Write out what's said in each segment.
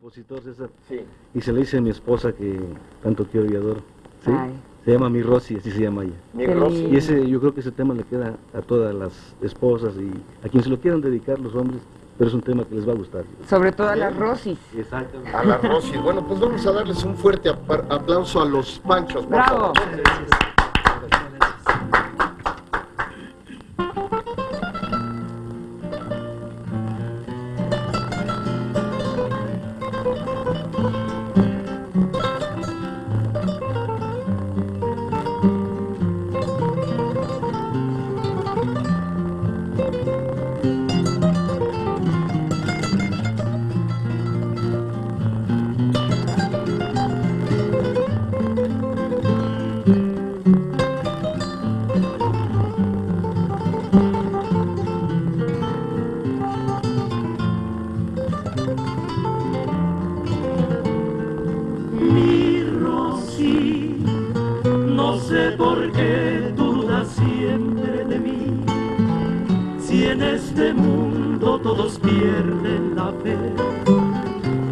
compositor, César. Sí. Y se le dice a mi esposa que tanto quiero y adoro. ¿sí? Se llama Mi Rosy, así se llama ella. Mi Rosy. Y ese, yo creo que ese tema le queda a todas las esposas y a quienes se lo quieran dedicar los hombres, pero es un tema que les va a gustar. Sobre todo a las Rosis. Exactamente. A la Rosy. Bueno, pues vamos a darles un fuerte apar- aplauso a los Panchos. por Bravo. favor. Sé por qué dudas siempre de mí. Si en este mundo todos pierden la fe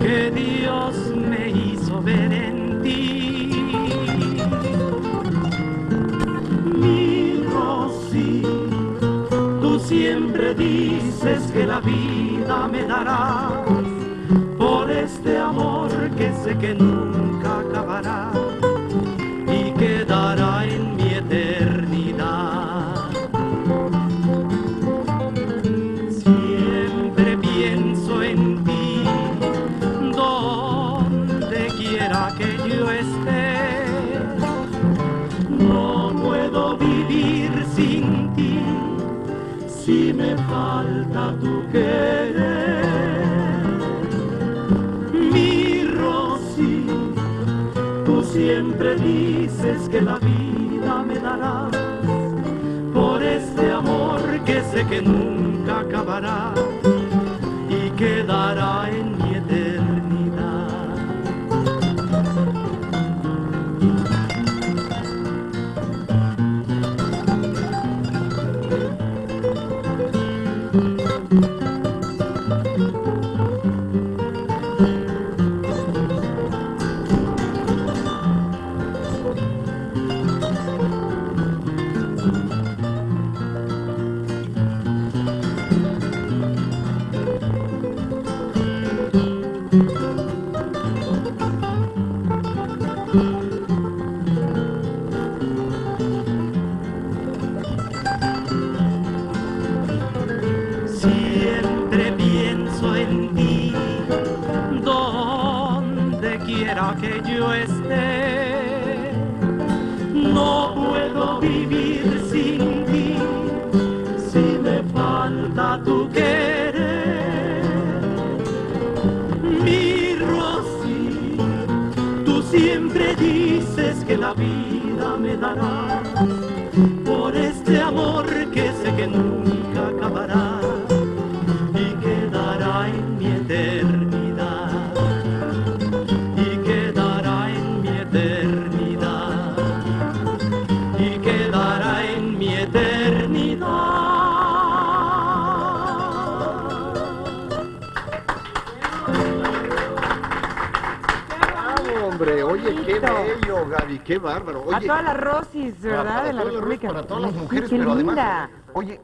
que Dios me hizo ver en ti. Mi Rosy, tú siempre dices que la vida me darás por este amor que sé que nunca acabará me falta tu querer. Mi Rosy, tú siempre dices que la vida me darás por este amor que sé que nunca acabará y quedará en querer. Mi Rosy, tú siempre dices que la vida me dará por este amor que sé que nunca acabará y quedará en mi eternidad y quedará en mi eternidad hombre. Oye, qué bello, Gaby. Qué bárbaro. A todas las Rosis, ¿verdad? para de la República. para todas las sí, mujeres, qué pero además, linda. oye,